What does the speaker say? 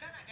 các loại